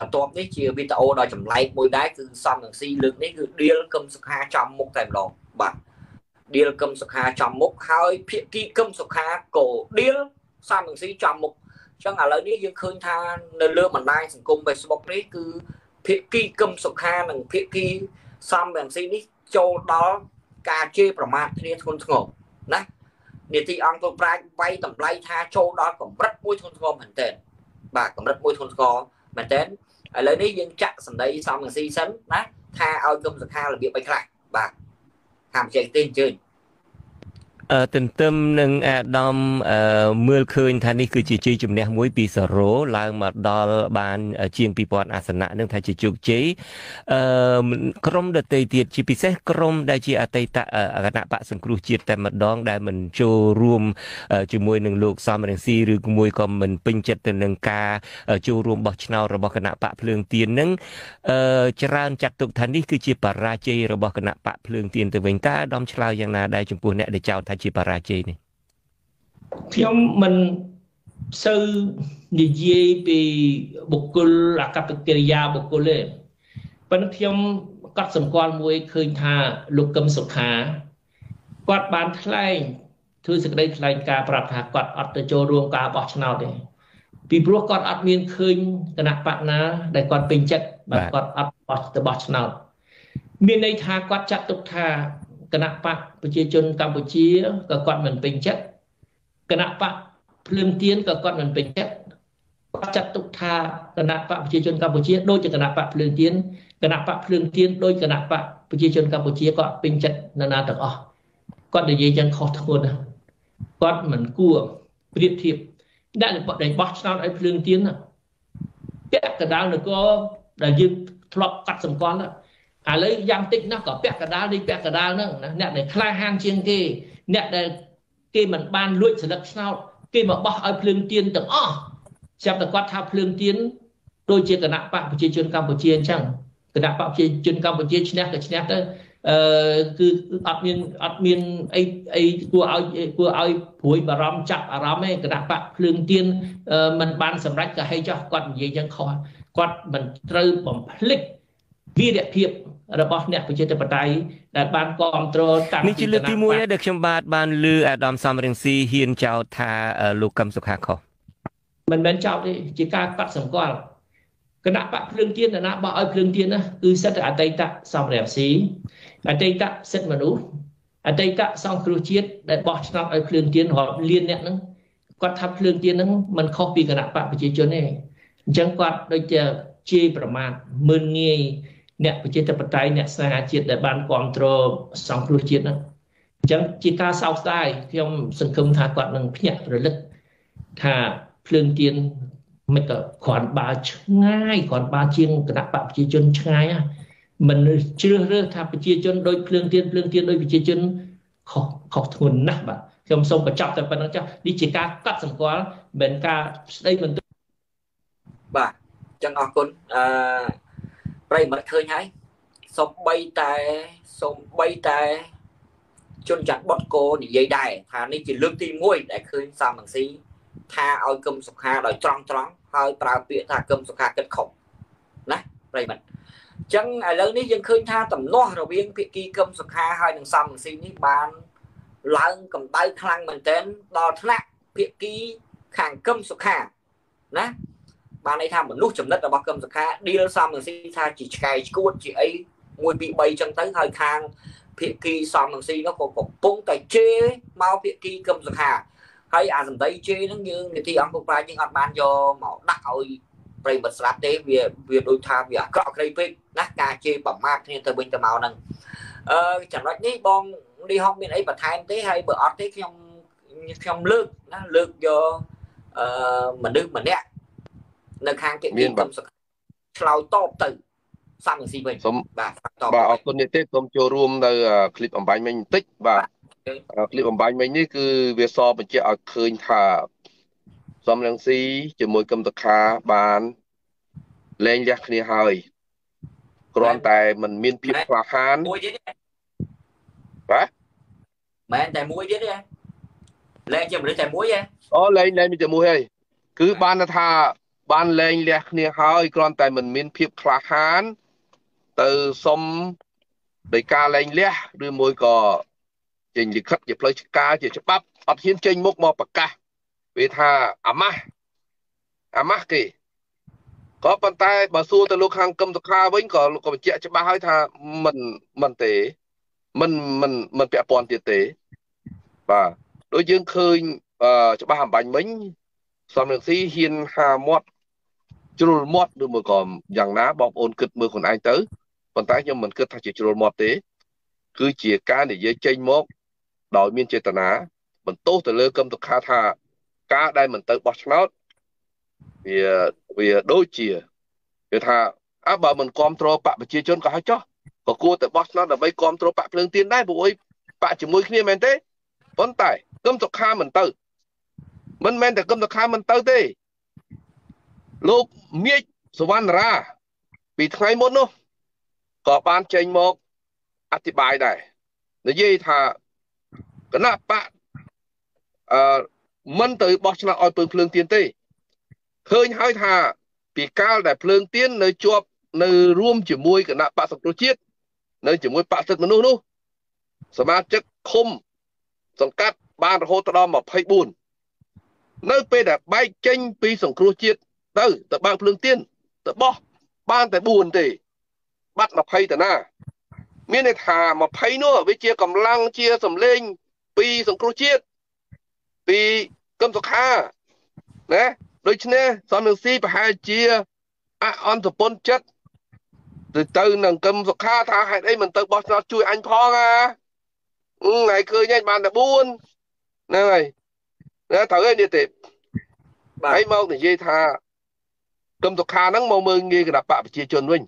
បន្ទាប់នេះជាវីដេអូដ៏ចម្លែកមួយដែរគឺសំនឹងស៊ីលើកនេះគឺដៀលកឹមសុខាចំមុខតែម្ដងបាទដៀលកឹមសុខាចំមុខហើយភាគីកឹមសុខាក៏ដៀលសំនឹងស៊ីចំមុខអញ្ចឹងឥឡូវនេះយើងឃើញថានៅលើបណ្ដាញសង្គម Facebook នេះគឺភាគីកឹមសុខានិងភាគីសំនឹងស៊ីនេះចូលដល់ការជេរប្រមាថគ្នាធ្ងន់ធ្ងរណានីតិអង្គពុប្រាជ្ញវាយតម្លៃថាចូលដល់កម្រិតមួយធ្ងន់ធ្ងរមែនទែនបាទកម្រិតមួយធ្ងន់ធ្ងរ មែនទែនឥឡូវនេះយើងចាក់សម្ដីសំនឹងស៊ីសិនណាថាឲ្យគុំសខារបៀបបីខ្លះបាទខាងបច្ចេកទេសអញ្ជើញ ទន្ទឹមនឹងអាដាមមើលឃើញថានេះគឺជាជ័យជំនះមួយពី0ឡើងមកដល់បាន ជាង2000អាសនៈនឹងថាជាជោគជ័យអឺក្រុមដតីទៀតជាពិសេសក្រុមដែលជាអតីតគណៈបកសង្គ្រោះជាតិតែម្ដង ដែលមិនចូលរួមជាមួយនឹងលោកសំរងស៊ីឬមួយក៏មិនពេញចិត្តទៅនឹងការចូលរួមបោះឆ្នោតរបស់គណៈបកភ្លើងទៀននឹងអឺច្រើនចាត់ទុកថានេះគឺជាបរាជ័យរបស់គណៈបកភ្លើងទៀនទៅវិញតើអាដាមឆ្លើយយ៉ាងណាដែរចំពោះអ្នកដែលចោទថាជាបរាជ័យនេះខ្ញុំមិនសូវនិយាយពីបុគ្គលអកប្បកិរិយាបុគ្គលទេប៉ុន្តែខ្ញុំកត់សម្គាល់មួយឃើញថាលោកកឹមសុខាគាត់បានថ្លែងធ្វើសេចក្តីថ្លែងការណ៍ប្រាប់ថាគាត់អត់ទៅចូលរួមការបោះឆ្នោតទេពីព្រោះគាត់អត់មានឃើញគណៈបកណាដែលគាត់ពេញចិត្តបាទគាត់អត់បោះទៅបោះឆ្នោតមានន័យថាគាត់ចាត់ទុកថា គណៈបកប្រជាជនកម្ពុជាក៏គាត់មិនពេញចិត្តគណៈបកភ្លើងទៀនក៏គាត់មិនពេញចិត្តគាត់ចាត់ទុកថាគណៈបកប្រជាជនកម្ពុជាដូចជាគណៈបកភ្លើងទៀនគណៈបកភ្លើងទៀនដូចគណៈបកប្រជាជនកម្ពុជាក៏ពេញចិត្តនរណាទាំងអស់គាត់និយាយយ៉ាងខុសធ្ងន់ណាស់គាត់មិនគួរប្រៀបធៀបដាក់ដែលបោះឆ្នោតឲ្យភ្លើងទៀនពាក់កណ្ដាលនគរដែលយើងធ្លាប់កាត់សម្គាល់ ឥឡូវយ៉ាងតិចណាស់ក៏ពាក់កណ្ដាលនេះពាក់កណ្ដាលហ្នឹងណាអ្នកដែលក្លាហានជាងគេអ្នកដែលគេមិនបានលួចស្លឹកឆ្នោតគេមកបោះឲ្យភ្លើងទៀនទាំងអស់ចាប់តែគាត់ថាភ្លើងទៀនដូចជាគណៈបកប្រជាជនកម្ពុជាអញ្ចឹងគណៈបកប្រជាជនកម្ពុជាឈ្នះក៏ឈ្នះទៅអឺគឺអត់មានអត់មានអីអីគួរឲ្យគួរឲ្យព្រួយបារម្ភចាប់អារម្មណ៍ទេគណៈបកភ្លើងទៀនមិនបានសម្រេចក៏ហីចោះគាត់និយាយយ៉ាងខុសគាត់មិនត្រូវបំភ្លេច វីរភាពរបស់អ្នកប្រជាធិបតេយ្យដែលបានគ្រប់គ្រងតាំងនេះជាលើកទី1ដែលខ្ញុំបាទបានលើអាដាមសំរងស៊ីហ៊ានចោទថាលោកកឹមសុខាខុសមិនមែនចោទទេជាការកាត់សម្គាល់គណៈបកភ្លើងទៀនណាបោះឲ្យភ្លើងទៀនណាគឺសិទ្ធិអតីតសំរងស៊ីអតីតសិទ្ធិមនុស្សអតីតសង្គ្រោះជាតិដែលបោះឆ្នោតឲ្យភ្លើងទៀនរាប់លានអ្នកហ្នឹងគាត់ថាភ្លើងទៀនហ្នឹងมันខុសពីគណៈបកប្រជាជនទេអញ្ចឹងគាត់ដូចជាជេរប្រមាថមើលងាយ អ្នកប្រជាធិបតេយ្យអ្នកស្នេហាជាតិដែលបានគ្រប់គ្រងសង្គ្រោះជាតិហ្នឹងអញ្ចឹងជាការសោកស្ដាយខ្ញុំសង្ឃឹមថាគាត់នឹងភ្ញាក់រលឹកថាភ្លើងទៀនមិនក៏គ្រាន់បើឆ្ងាយគ្រាន់បើជាងគណៈបកប្រជាជនឆ្ងាយណាមិនជ្រើសរើសថាប្រជាជនដូចភ្លើងទៀនភ្លើងទៀនដូចប្រជាជនខុសខុសធ្ងន់ណាស់បាទខ្ញុំសូមបញ្ចប់តែប៉ុណ្្នឹងចាស់នេះជាការកាត់សម្គាល់មិនការស្ដីមិនបាទចឹងអរគុណអឺ ប្រិមិត្តឃើញហើយសំបីតែសំបីតែជនចាត់បត់គោនិយាយដែរថានេះជាលើកទី1ដែលឃើញសាមង្ស៊ីថាឲ្យគឹមសុខាដោយត្រង់ត្រង់ហើយប្រើពាក្យថាគឹមសុខាគិតខុសណាប្រិមិត្តអញ្ចឹងឥឡូវនេះយើងឃើញថាតំណោះរវាងភាគីគឹមសុខាហើយនិងសាមង្ស៊ីនេះបានឡើងកម្ដៅខ្លាំងមែនទែនដល់ថ្នាក់ភាគីខាងគឹមសុខាណា បានន័យថាមនុស្សចំណិតរបស់កឹមសុខាឌីលសំនឹងស៊ីថាជាឆ្កែឆ្កួតជាអី1 2 3ចឹងទៅហើយខាងភាគីសំនឹងស៊ីនោះក៏កំពុងតែជេរមកភាគីកឹមសុខាហើយអាសម្ដីជេរហ្នឹងយើងនីតិអង្គប្រាយើងអត់បានយកមកដាក់ឲ្យប្រិមិត្តស្ដាប់ទេវាវាដូចថាវាអាក្រក់ក្រីពេកណាការជេរប្រមាថគ្នាទៅវិញទៅមកហ្នឹងអឺចំណុចនេះបងលីហុងមានអីបន្ថែមទេហើយបើអត់ទេខ្ញុំខ្ញុំលើកណាលើកយកអឺមនុស្សម្នាក់ នៅខាងភាគីកុំឆ្លើយតបទៅសំស៊ីវិញសូមបាទបាទអរគុណនេះទេសូមចូលរួមនៅคลิปអំបញ្ញមិញបន្តិចបាទคลิปអំបញ្ញមិញនេះគឺវាសបញ្ជាក់ឲ្យឃើញថាសំរងស៊ីជាមួយកឹមតខាបានលែងលះគ្នាហើយគ្រាន់តែมันមានភាពខ្វះខានមួយទៀតបាទមែនតែមួយទៀតទេលែងជាមនុស្សតែមួយទេអូលែងលែងមានតែមួយហើយគឺបានថា បានលែងលះគ្នាហើយគ្រាន់តែមិនមានភាពក្លាហាន ទៅសុំដោយការលែងលះឬមួយក៏ចេញលិខិតជាផ្លូវការជាច្បាប់អត់ហ៊ានចេញមុខមកប្រកាសវាថាអាម៉ាស់អាម៉ាស់គេក៏ប៉ុន្តែបើសួរទៅលោកខាងគឹមសុខាវិញក៏ក៏បញ្ជាក់ច្បាស់ហើយថាមិនមិនទេមិនមិនមិនពាក់ព័ន្ធទៀតទេបាទដូចយើងឃើញច្បាស់អំបញ្ញមិញសំរងស៊ីហ៊ានហាមាត់ ជ្រុលមាត់ឬមួយក៏យ៉ាងណាបងប្អូនគិតមើលខ្លួនឯងទៅប៉ុន្តែខ្ញុំមិនគិតថាជាជ្រុលមាត់ទេ គឺជាការនិយាយចេញមក ដោយមានចេតនាបន្ទោសទៅលើគឹមសុខាថា ការដែលមិនទៅបោះឆ្នោតវាវាដូចជាគេថាអើបើមិនគ្រប់គ្រងបកប្រជាជនក៏ឲ្យចោះក៏គួរតែបោះឆ្នោតដើម្បីគ្រប់គ្រងបកភ្លើងទៀនដែរព្រោះអីបកជាមួយគ្នាមែនទេប៉ុន្តែគឹមសុខាមិនទៅ មិនមែនតែគឹមសុខាមិនទៅទេ លោកមៀកសវណ្ណរា ពីថ្ងៃមុននោះក៏បានចេញមកអធិប្បាយដែរនិយាយថាគណៈបកអឺមិនទៅបោះឆ្នោតឲ្យពើភ្លើងទៀនទេឃើញហើយថាពីកាលដែលភ្លើងទៀននៅជាប់នៅរួមជាមួយគណៈបកសង្គ្រោះជាតិនៅជាមួយបកសិទ្ធិមនុស្សនោះសមាជិកឃុំសង្កាត់បានរហូតដល់24នៅពេលដែលបែកចេញពីសង្គ្រោះជាតិ ទៅទៅបើកភ្លើងទៀនទៅបោះបានតែ4ទេបាត់20តាណា មានន័យថា20នោះវាជាកម្លាំងជាសម្លេងពីសង្គ្រោះជាតិពីកឹមសុខាណាដូច្នេះសំនឹងស៊ីប្រហែលជាអអន្តពន្ធចិត្តទៅទៅនឹងកឹមសុខាថាហេតុអីមិនទៅបោះឆ្នោតជួយអញផងអាថ្ងៃឃើញឯងបានតែ4ហ្នឹងហើយណាត្រូវឯនេះទេបាទហើយមកនិយាយថា គឹមសុខាហ្នឹងមកមើងងាយគណៈបកប្រជាជនវិញ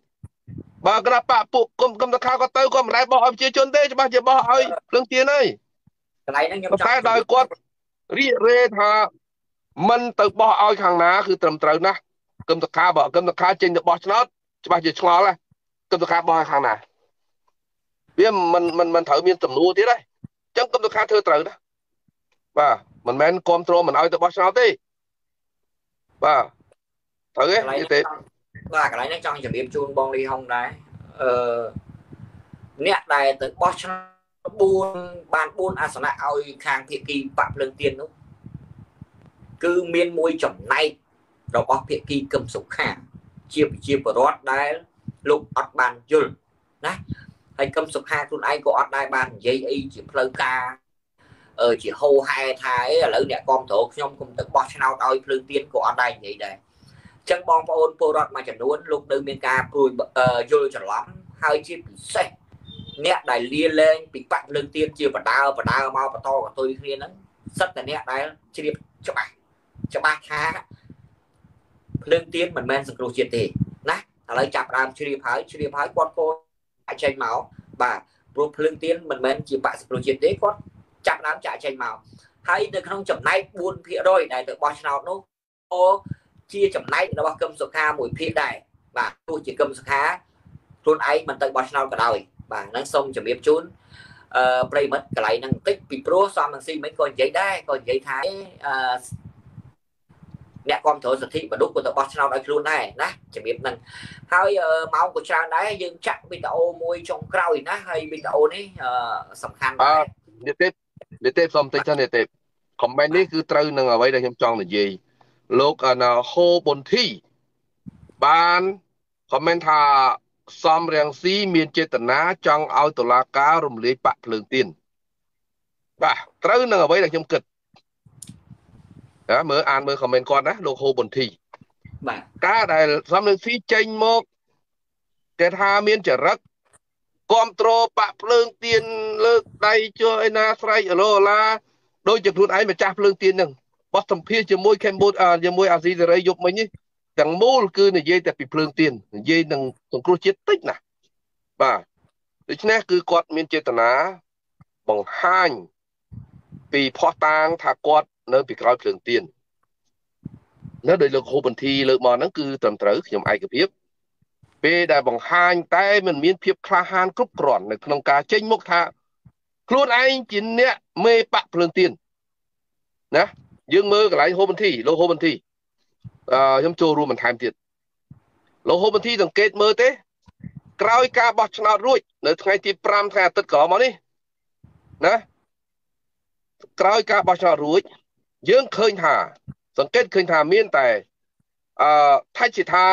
បើគណៈបកពួកគឹមគឹមសុខាក៏ទៅក៏មិនដែលបោះឲ្យប្រជាជនទេច្បាស់ជាបោះឲ្យភ្លើងទៀនហើយកន្លែងហ្នឹងខ្ញុំចង់តែដោយគាត់រៀបរេថាមិនទៅបោះឲ្យខាងណាគឺត្រឹមត្រូវណាស់គឹមសុខាបើគឹមសុខាចេញទៅបោះឆ្នោតច្បាស់ជាឆ្ងល់ណាគឹមសុខាបោះឲ្យខាងណាវាមិនមិនមិនត្រូវមានសំណួរទៀតទេអញ្ចឹងគឹមសុខាធ្វើត្រូវណាបាទមិនមែនគ្រប់គ្រងមិនឲ្យទៅបោះឆ្នោតទេបាទ ត្រូវទេនិយាយទេបាទកន្លែងនេះចង់ជម្រាបជូនបងលីហុងដែរអឺអ្នកដែលទៅបោះឆ្នោត4បាន4អាសនៈឲ្យខាងភៀកគីបាក់ភ្លើងទៀននោះគឺមានមួយចំណែករបស់ភៀកគីកឹមសុខាជាប្រជាពលរដ្ឋដែលលោកអត់បានយល់ណាហើយកឹមសុខាខ្លួនឯងក៏អត់ដែរបាននិយាយអីជាផ្លូវការអឺជាហោហែថាអីឥឡូវអ្នកគ្រប់គ្រងខ្ញុំគុំទៅបោះឆ្នោតឲ្យភ្លើងទៀនក៏អត់ដែរនិយាយដែរ ចឹងបងប្អូនពលរដ្ឋមួយចំនួនលោកនៅមានការព្រួយយល់ច្រឡំហើយជាពិសេសអ្នកដែលលាលែងពីបាក់លើកទៀនជាបដាបដាមកបន្តកតុយគ្នាហ្នឹងសិតតែអ្នកដែលជ្រាបច្បាស់ច្បាស់ថាភ្លើងទៀនមិនមែនសង្គ្រោះជាតិទេណាឥឡូវចាប់ដើមជ្រាបហើយជ្រាបហើយគាត់ក៏អាចចេញមកបាទព្រោះភ្លើងទៀនមិនមែនជាបាក់សង្គ្រោះជាតិទេគាត់ចាប់ដើមចាក់ចេញមកហើយនៅក្នុងចំណែក4%ដែលទៅបោះឆ្នោតនោះអូ ជាចំណែករបស់កឹមសុខាមួយភាគដែរបាទទោះជាកឹមសុខាខ្លួនឯងមិនទៅបោះឆ្នោតក៏ដោយបាទហ្នឹងសូមជម្រាបជូនអឺប្រិមិត្តកន្លែងហ្នឹងបន្តិចពីព្រោះសំនឹងស៊ីមិនក៏និយាយដែរក៏និយាយថាអឺអ្នកគ្រប់គ្រងសិទ្ធិមនុស្សក៏ទៅបោះឆ្នោតឲ្យខ្លួនដែរណាជំរាបហ្នឹងហើយម៉ោងក៏ច្រើនដែរយើងចាក់វីដេអូមួយចុងក្រោយណាហើយវីដេអូនេះសំខាន់ដែរនេះទេនេះទេសូមតិចទៅនេះទេខមមិននេះគឺត្រូវនឹងអ្វីដែលខ្ញុំចង់និយាយ លោកណាហូប៊ុនធីបានខមមិនថាសំរៀងស៊ីមានចេតនាចង់ឲ្យតុលាការរំលាយបាក់ភ្លើងទៀនបាទត្រូវនឹងអ្វីដែលខ្ញុំគិតណាមើលអានមើលខមមិនគាត់ណាលោកហូប៊ុនធីបាទការដែលសំរៀងស៊ីចេញមកគេថាមានចរិតគ្រប់គ្រងបាក់ភ្លើងទៀនលើកដៃជួយឯណាស្រែកអឡូឡាដូចជាខ្លួនឯងម្ចាស់ភ្លើងទៀនហ្នឹង បោះសម្ភារជាមួយកម្ពុជាជាមួយអាស៊ីសេរីយប់មិញនេះទាំងមូលគឺនិយាយតែពីភ្លើងទៀននិយាយនឹងសង្គ្រោះជាតិតិចណាបាទដូច្នេះគឺគាត់មានចេតនាបង្ហាញពីផោះតាងថាគាត់នៅពីក្រោយភ្លើងទៀននៅដោយលោកហូបបន្ទីលើកមកហ្នឹងគឺត្រឹមត្រូវខ្ញុំឯកភាពពេលដែលបង្ហាញតែមិនមានភាពក្លាហានគ្រប់គ្រាន់នៅក្នុងការចេញមុខថាខ្លួនឯងជាអ្នកមេបកភ្លើងទៀនណា យើងមើលកន្លែងហូបបន្ទីលោកហូបបន្ទីអឺខ្ញុំចូលរួមបន្ថែមទៀតលោកហូបបន្ទីសង្កេតមើលទេក្រោយការបោះឆ្នោតរួចនៅថ្ងៃទី5ថ្ងៃអាទិត្យកន្លងមកនេះណាក្រោយការបោះឆ្នោតរួច យើងឃើញថា សង្កេតឃើញថាមានតែអឺថៃជាថា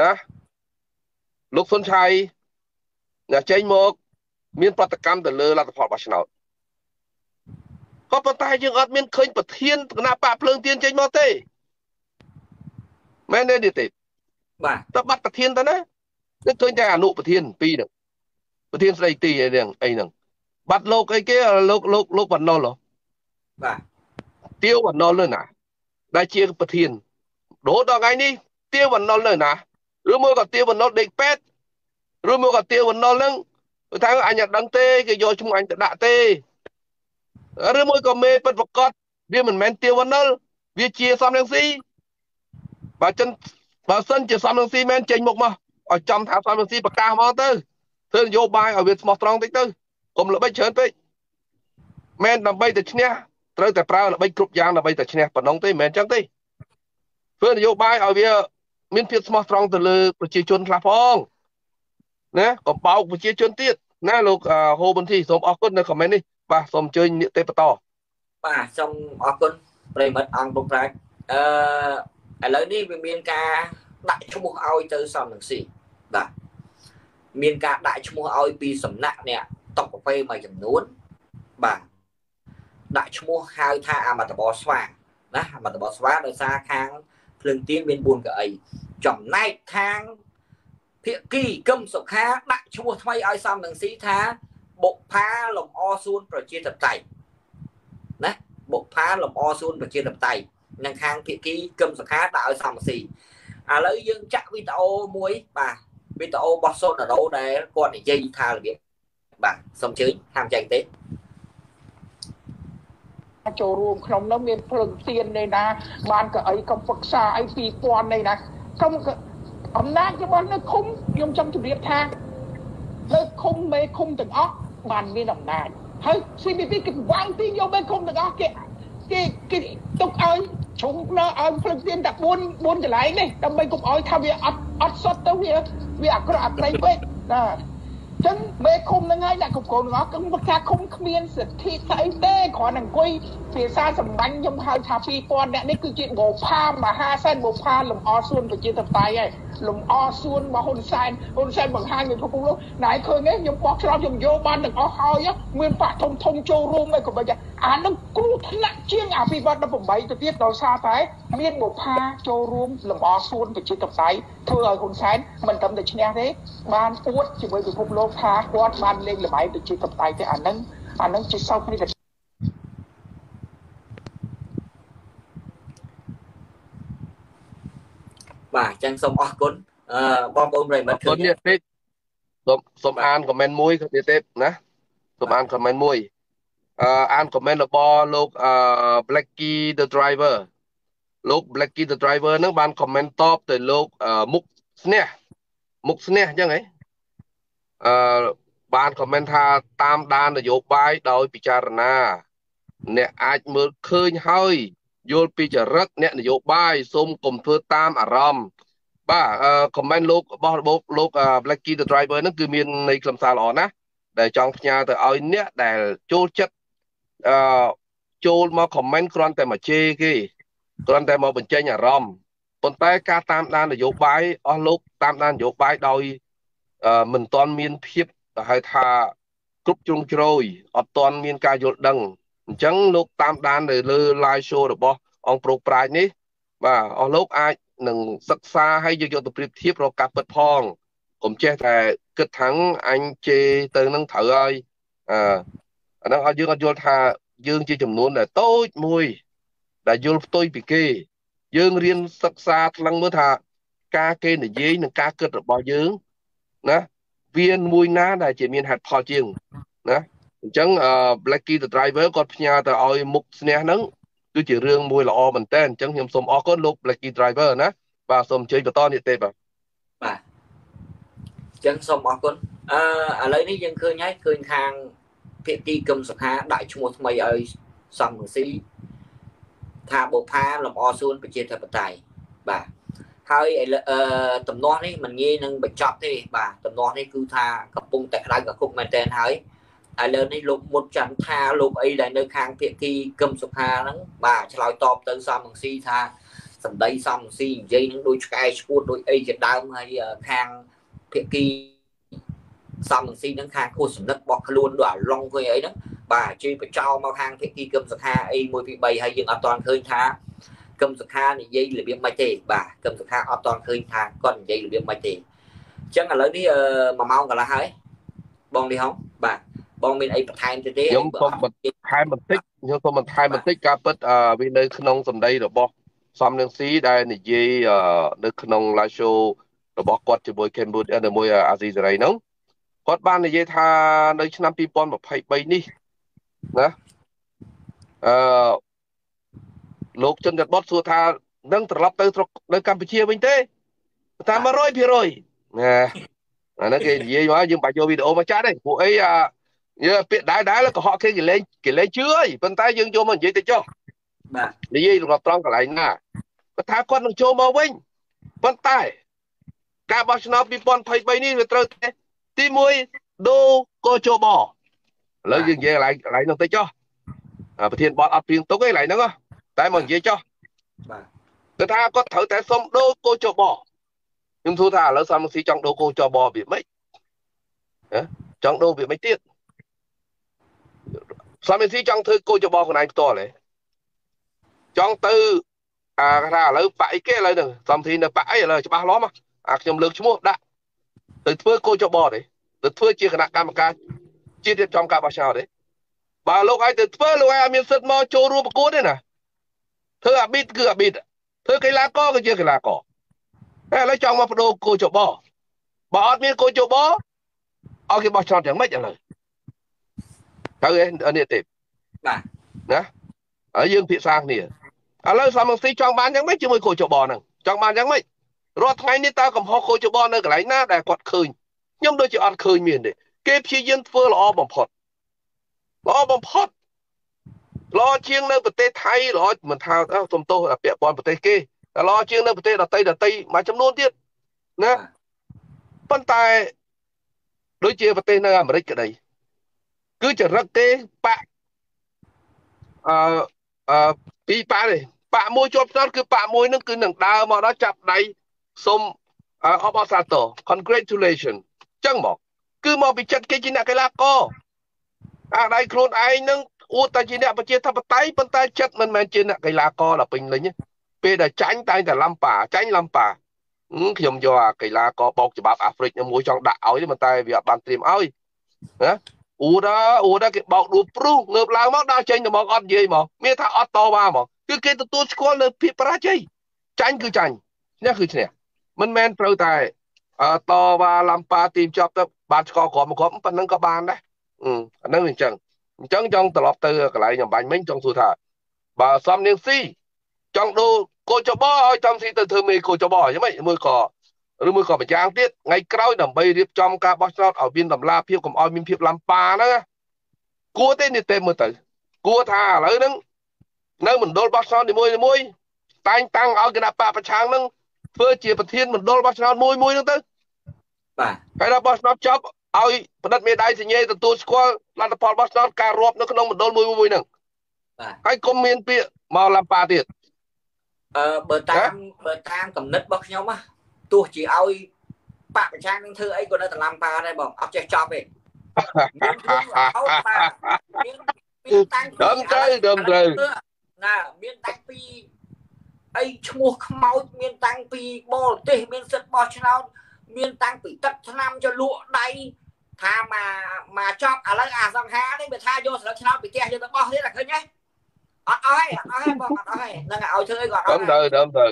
ណាលោកសុនឆៃណាចេញមក មាន ប្រតិកម្មទៅលើលទ្ធផលបោះឆ្នោត ក៏ប៉ុន្តែយើងអត់មានឃើញប្រធានគណៈបកភ្លើងទៀនចេញមកទេមែនទេទេបាទតើបាត់ប្រធានទៅណានឹងឃើញតែអនុប្រធានពីរហ្នឹងប្រធានស្ដីទីអីហ្នឹងអីហ្នឹងបាត់លោកអីគេលោកលោកលោកបណ្ណុលបាទទាវបណ្ណុលនៅណា ដែលជាប្រធានរហូតដល់ថ្ងៃនេះទាវបណ្ណុលនៅណាឬមួយក៏ទាវបណ្ណុលដេកពេទ្យឬមួយក៏ទាវបណ្ណុលហ្នឹងថាអញអត់ដឹងទេគេយកឈ្មោះអញទៅដាក់ទេ ឬមួយក៏មេពិតប្រកបវាមិនមែនទាវបណ្ណុលវាជាសំរងស៊ីបើចិនបើសិនជាសំរងស៊ីមែនចេញមុខមកឲ្យចំថាសំរងស៊ីប្រកាសមកទៅធ្វើនយោបាយឲ្យវាស្មោះត្រង់តិចទៅកុំល្បិចច្រើនពេកមែនដើម្បីតែឈ្នះត្រូវតែប្រើល្បិចគ្រប់យ៉ាងដើម្បីតែឈ្នះប៉ុណ្ណឹងទេមិនមែនចឹងទេធ្វើនយោបាយឲ្យវាមានភាពស្មោះត្រង់ទៅលើប្រជាជនខ្លះផងណាកុំបោកប្រជាជនទៀតណាលោកហូប៊ុនធីសូមអរគុណនៅខមមិននេះ បាទសូមអញ្ជើញនាកទេបន្តបាទសូមអរគុណប្រិមិត្តអង្គពុកប្រាជ្ញអឺឥឡូវនេះវាមានការដាក់ឈ្មោះឲ្យទៅសំនឹងស៊ីបាទមានការដាក់ឈ្មោះឲ្យពីសំណាក់អ្នកតុកកាហ្វេមួយចំនួនបាទដាក់ឈ្មោះហៅថាអមតបស្វាណាអមតបស្វាដោយសារខាងភ្លើងទៀនមាន4កៅអីចំណែកខាងភិក្ខីកឹមសុខាដាក់ឈ្មោះថ្មីឲ្យសំនឹងស៊ីថា បុកផាលំអសួនប្រជាធិបតេយ្យណាបុកផាលំអសួនប្រជាធិបតេយ្យនឹងខាងភិក្ខីកឹមសុខាដាក់ឲ្យសំនឹងស៊ីឥឡូវយើងចាក់វីដេអូមួយបាទវីដេអូរបស់សូណារ៉ូដែលគាត់និយាយថារបៀបបាទសូមជើញហាមចែកទេចូលរួមក្នុងនោះមានភ្លើងទៀននៃណាបានកៅអីកំពឹក្សាអី2000នៃណាកុំអំណាចរបស់នៅឃុំខ្ញុំចង់ជម្រាបថានៅឃុំមេឃុំទាំងអស់ បានមានអំណាចហើយ CPP គេវាងទីយកមេឃុំទាំងអស់គេគេគេទុកឲ្យជ្រុំនៅឲ្យភ្លឹកទៀនតែ4 4កន្លែងនេះដើម្បីកុំឲ្យថាវាអត់អត់សុទ្ធទៅវាវាអាក្រក់អាក្រៃពេកណាចឹងមេឃុំហ្នឹងហើយអ្នកគ្រប់គ្រងទាំងអស់គឺថាឃុំគ្មានសិទ្ធិស្អីទេគ្រាន់តែអង្គុយភាសាសម្បាញ់ខ្ញុំហៅថា2000អ្នកនេះគឺជាបោផាមហាសែនបោផាលំអសួនប្រជាធិបតេយ្យហើយលំអសួនរបស់ហ៊ុនសែនហ៊ុនសែនបង្ហាញនៅពិភពលោកណែឃើញទេខ្ញុំបោះឆ្នោតខ្ញុំយកបានទាំងអស់ហើយមានបាក់ធំធំចូលរួមឯក៏មិនអានឹងគ្រោះថ្នាក់ជាងអភិវឌ្ឍ18ទៅទៀតដោយសារតែមានបុផាចូលរួមលំអសួនប្រជាធិបតេយ្យធ្វើឲ្យហ៊ុនសែនមិនត្រឹមតែឈ្នះទេបានអួតជាមួយពិភពលោកថាគាត់បានលេងល្បែងប្រជាធិបតេយ្យទេអានឹងអានឹងជាសោកនេះ បាទអញ្ចឹងសូមអរគុណអឺបងប្អូនប្រិយមិត្តឃើញនេះពេកសូមសូមអានខមមិនមួយទៀតទេណាសូមអានខមមិនមួយអឺអានខមមិនរបស់លោកអឺ Blacky the driver លោក Blacky the driver ហ្នឹងបានខមមិនតបទៅលោកមុខស្នះមុខស្នះអញ្ចឹងហ៎អឺបានខមមិនថាតាមដាននយោបាយដោយពិចារណា អ្នកអាចមើលឃើញហើយ យល់ពីចរិតអ្នកនយោបាយសូមកុំធ្វើតាមអារម្មណ៍បាទអឺខមមិនលោករបស់របបលោក Blacky the driver ហ្នឹងគឺមានន័យខ្លឹមសារល្អណាស់ដែលចង់ផ្ញើទៅឲ្យអ្នកដែលចូលចិត្តអឺចូលមកខមមិនគ្រាន់តែមកជេរគេគ្រាន់តែមកបញ្ចេញអារម្មណ៍ប៉ុន្តែការតាមដាននយោបាយអស់លោកតាមដាននយោបាយដោយមិនទាន់មានភាពហៅថាគ្រប់ជ្រុងជ្រោយអត់ទាន់មានការយល់ដឹង អញ្ចឹងលោកតាមដាននៅលើ live show របស់អង្គប្រុសប្រាជ្ញនេះ បាទអស់លោកអាចនឹងសិក្សាហើយយកយកទៅប្រៀបធៀបរកការពិតផងកុំចេះតែគិតថាអញជេរទៅនឹងត្រូវហើយអឺអាហ្នឹងឲ្យយើងអត់យល់ថាយើងជាចំនួនដែលតូចមួយ ដែលយល់ផ្ទុយពីគេ យើងរៀនសិក្សាថ្លឹងមើលថា ការគេនិយាយនិងការគិតរបស់យើងណាវាមួយណាដែលជាមានហេតុផលជាងណា អញ្ចឹង Blacky the driver គាត់ផ្ញើទៅឲ្យមុខស្នះហ្នឹងគឺជារឿងមួយល្អមែនតើអញ្ចឹងខ្ញុំសូមអរគុណលោក Blacky driver ណាបាទសូមអញ្ជើញបន្តនេះទេបាទបាទអញ្ចឹងសូមអរគុណអឺឥឡូវនេះយើងឃើញហើយឃើញខាងភាគីគឹមសុខាដាក់ឈ្មោះថ្មីឲ្យសំរងស៊ីថាបុផាលំអសួនប្រជាធិបតេយ្យបាទហើយអឺតំណោះនេះมันងាយនឹងបញ្ចប់ទេបាទតំណោះនេះគឺថាកំពុងតែក្តៅកគុកមែនតើហើយ ឥឡូវនេះលោកមុតច័ន្ទថាលោកអីដែលនៅខាងភៀកគីកឹមសុខាហ្នឹងបាទឆ្លើយតបទៅសំងស៊ីថាសម្ដីសំងស៊ីនិយាយនឹងដូចឆ្កែឈួតដូចអីជាដើមហើយខាងភៀកគីសំងស៊ីហ្នឹងខាងខួសសំណឹករបស់ខ្លួនដូចអាឡុងធ្វើអីហ្នឹងបាទជឿបញ្ចោមកខាងភៀកគីកឹមសុខាអី1 2 3ហើយយើងអត់ទាន់ឃើញថាកឹមសុខានិយាយរបៀបម៉េចទេបាទកឹមសុខាអត់ទាន់ឃើញថាគាត់និយាយរបៀបម៉េចទេអញ្ចឹងឥឡូវនេះ1ម៉ោងកន្លះហើយបងនេះហងបាទ បងមានអីបន្ថែមទៀតទេខ្ញុំសូមបន្ថែមបន្តិចខ្ញុំសូមបន្ថែមបន្តិចការពិតវានៅក្នុងសម្ដីរបស់សំនឹងស៊ីដែលនិយាយនៅក្នុង live show របស់គាត់ជាមួយ Cambodia ជាមួយអាស៊ីសេរីហ្នឹងគាត់បាននិយាយថានៅឆ្នាំ2023នេះណាអឺលោកជនច័ន្ទបុតសួរថានឹងត្រឡប់ទៅស្រុកនៅកម្ពុជាវិញទេថា100%ណាអានេះគេនិយាយមកយើងបាច់យកវីដេអូមកចាត់ទេពួកអីអា យើពាក្យដែរដែរកុហកគេគេលេងគេលេងជឿហើយប៉ុន្តែយើងយកមកនិយាយទៅចុះបាទនិយាយរកត្រង់កន្លែងណាគាត់ថាគាត់នឹងចូលមកវិញប៉ុន្តែការបោះឆ្នោត2023នេះវាត្រូវទេទី1ដូកោជបឥឡូវយើងនិយាយកន្លែងកន្លែងនោះទៅចុះប្រធានបតអត់ព្រៀងទុកឯកន្លែងហ្នឹងតែមកនិយាយចុះបាទគាត់ថាគាត់ត្រូវតែសុំដូកោជបខ្ញុំសួរថាឥឡូវសំស៊ីចង់ដូកោជបវាមិនចង់ដូវាមិនទៀត សំស៊ីចង់ធ្វើកោជបខ្លួនឯងផ្ទាល់ទេចង់ទៅអាថាឥឡូវបាក់អីគេឥឡូវហ្នឹងសំធីនៅបាក់អីឥឡូវច្បាស់លាស់មកអាខ្ញុំលើកឈ្មោះដាក់ទៅធ្វើកោជបទេទៅធ្វើជាគណៈកម្មការជាតិរៀបចំការបោះឆ្នោតទេបើលោកឲ្យទៅធ្វើលោកឲ្យអត់មានសិទ្ធិមកចូលរួមប្រកួតទេណាធ្វើអាប៊ីតគឺអាប៊ីតធ្វើកីឡាករគឺជាកីឡាករតែឥឡូវចង់មកបដូរកោជបបើអត់មានកោជបឲ្យគេបោះឆ្នោតយ៉ាងម៉េចឥឡូវ ទៅឯនេះទេបាទណាហើយយើងភាសាគ្នាឥឡូវសំស៊ីចង់បានយ៉ាងម៉េចជាមួយកោជបហ្នឹងចង់បានយ៉ាងម៉េចរាល់ថ្ងៃនេះតើកំហុសកោជបនៅកន្លែងណាដែលគាត់ឃើញខ្ញុំដូចជាអត់ឃើញមានទេគេព្យាយាមធ្វើល្អបំផុតល្អបំផុតល្អជាងនៅប្រទេសថៃល្អមិនថាសំទោសពាក់ព័ន្ធប្រទេសគេតែល្អជាងនៅប្រទេសដតីដតីមួយចំនួនទៀតណាប៉ុន្តែដូចជាប្រទេសនៅអាមេរិកក្តី គឺជារឹកទេបាក់អឺអឺពីប៉ាទេប៉ាក់មួយជាប់ឆ្នោតគឺប៉ាក់មួយនឹងគឺនឹងដើរមកដល់ចាប់ដៃសុំអបអសាទរ congratulation ចឹងមកគឺមកពីចិត្តគេជាអ្នកកីឡាករអាដៃខ្លួនឯងនឹងអួតតែជាអ្នកប្រជាធិបតេយ្យប៉ុន្តែចិត្តមិនមែនជាអ្នកកីឡាករដល់ពេញលេញពេលដែលចាញ់តែងតែឡំប៉ាចាញ់ឡំប៉ាខ្ញុំយកអាកីឡាករបោកច្បាប់អាហ្វ្រិកមួយចង់ដាក់ឲ្យប៉ុន្តែវាអត់បានត្រៀមឲ្យណា អ៊ូដាអ៊ូដាគេបោកដួលព្រុសងើបឡើងមកដល់ចេញទៅមកអត់និយាយមកមានថាអត់តវ៉ាមកគឺគេទទួលស្គាល់នៅភាពបរាជ័យចាញ់គឺចាញ់ឈ្នះគឺឈ្នះមិនមែនត្រូវតែតវ៉ាឡំប៉ាទីមជាប់ទៅបានស្គាល់ក្រុមក្រុមប៉ុណ្ណឹងក៏បានដែរអាហ្នឹងអញ្ចឹងអញ្ចឹងចង់ត្រឡប់ទៅកន្លែងអំបញ្ញមិញចង់សួរថាបើសំនាងស៊ីចង់ដូរកោចបឲ្យចំស៊ីទៅធ្វើមេកោចបយ៉ាងម៉េចមួយក៏ ឬមួយក៏ម្យ៉ាងទៀតថ្ងៃក្រោយដើម្បីរៀបចំការបោះឆ្នោតឲ្យមានតម្លាភាពកុំឲ្យមានភាពឡំប៉ាហ្នឹងគួរទេនេះទេមើលទៅគួរថាឥឡូវហ្នឹងនៅមណ្ឌលបោះឆ្នោតនីមួយៗតែងតាំងឲ្យគណៈបកប្រឆាំងហ្នឹងធ្វើជាប្រធានមណ្ឌលបោះឆ្នោតមួយមួយហ្នឹងទៅបាទហើយដល់បោះឆ្នោតចប់ឲ្យបដិទ្ធមេដៃសញ្ញេទទួលស្គាល់លទ្ធផលបោះឆ្នោតការរាប់នៅក្នុងមណ្ឌលមួយមួយហ្នឹងបាទហើយកុំមានពាក្យមកឡាំប៉ាទៀតអឺបើតាមបើតាមកំណត់របស់ខ្ញុំណា ទោះជាឲ្យបកប្រឆាំងនឹងធ្វើអីក៏នៅតែឡាំប៉ាដែរបងអត់ចេះចប់ទេមានគ្រូអោតបាទមានមានតាំងពីដើមត្រូវដើមត្រូវណាមានតាំងពីអីឈ្មោះខ្មោចមានតាំងពីបរទេសមានសិទ្ធិបោះឆ្នោតមានតាំងពីទឹកឆ្នាំចលក់ដៃថាមកមកចប់ឥឡូវអាសង្ហានេះវាថាយកស្លឹកឆ្នោតពីផ្ទះយកទៅបោះទៀតតែឃើញទេ អត់អស់ទេអត់អស់ទេបងអត់អស់ទេនឹងឲ្យធ្វើអីក៏អត់អស់ដើមទៅដើមទៅ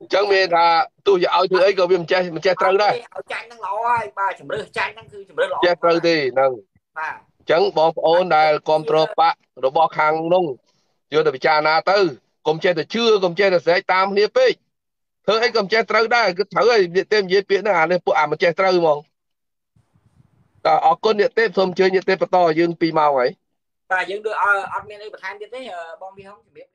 អញ្ចឹងមានថាទោះជាឲ្យធ្វើអីក៏វាមិនចេះមិនចេះត្រូវដែរឲ្យចាញ់នឹងល្អហើយបាទជំរឿចាញ់ហ្នឹងគឺជំរឿល្អចេះត្រូវទេហ្នឹងបាទអញ្ចឹងបងប្អូនដែលគ្រប់គ្រងបករបស់ខាងនោះយកទៅពិចារណាទៅកុំចេះតែជឿកុំចេះតែស្រែកតាមគ្នាពេកធ្វើអីក៏មិនចេះត្រូវដែរគឺត្រូវហើយនិយាយទេនិយាយពាក្យហ្នឹងអានេះពួកអាមិនចេះត្រូវហ្មងតើអរគុណអ្នកទេសូមអញ្ជើញអ្នកទេបន្តយើង2ម៉ោងហើយ បាទយើងដូចអត់មានអីបន្ថែមទៀតទេបងវិហងជំរាប